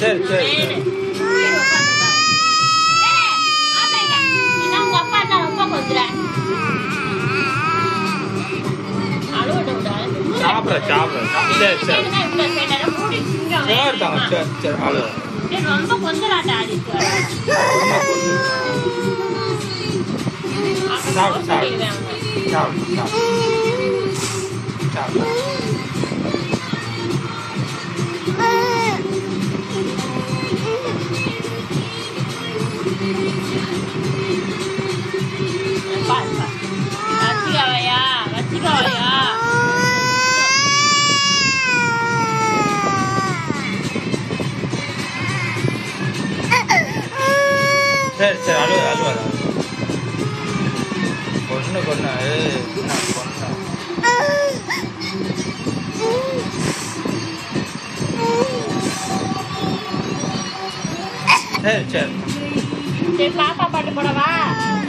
சரி சரி. தான். சாப்பிட்றேன் சாப்பிட்றேன் சரி சரி. சரி தாங்க சரி சரி ஏய், ரொம்ப கொஞ்சறாட்டா ஆடிட்டு வர. அப்புறம் சாப்பிடு, சாப்பிடு. சொல்லிடுவேன் அவங்க. சாப்பிடு சாப்பிடு சாப்பிடு பாரு, பாரு. வச்சுக்கோவையா வச்சுக்கோவையா சரி சரி அழு அழுவாத பொண்ணு பொண்ணு ஏய், என்ன பொண்ணு சரி சரி சரி பாப்பா பாட்டு போடவா?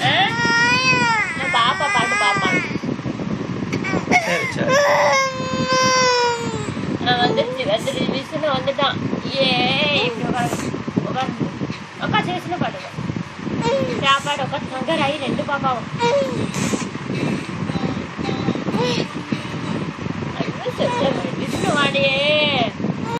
ஆ? பாப்பா பாட்டு பாப்பா. வந்துருச்சு வந்துருச்சு விசுன்னு வந்துட்டான். ஏ இப்படி உட்காரு. பாடுங்க சாப்பாடு ரெண்டு பாப்பாவும். விஷ்ணுவாடியே